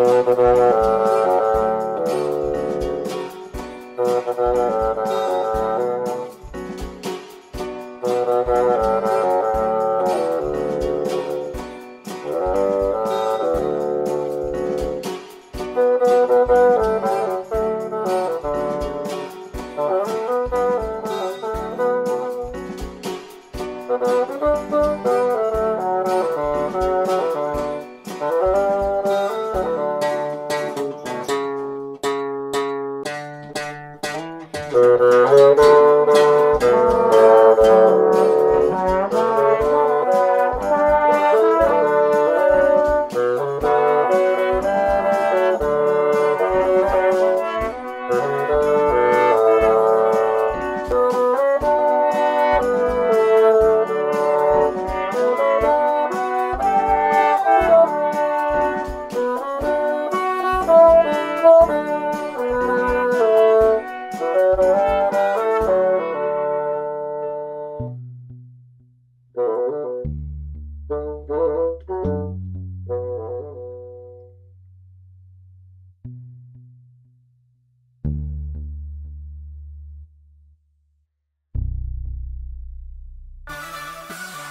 Thank Uh-huh.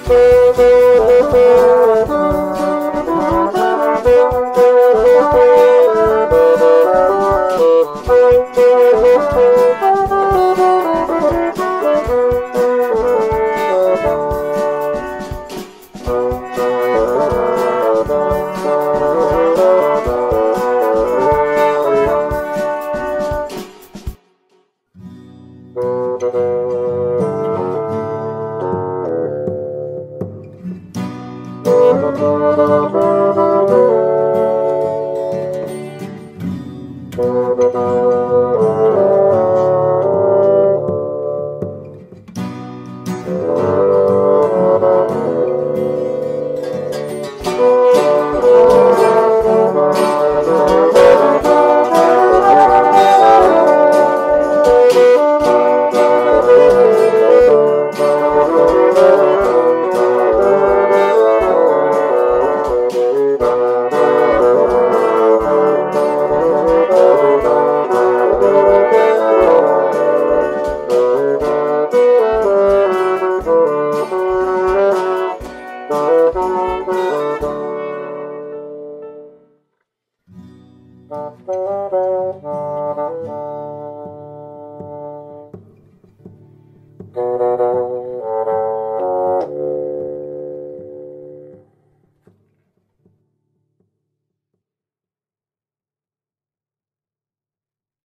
Thank you. Música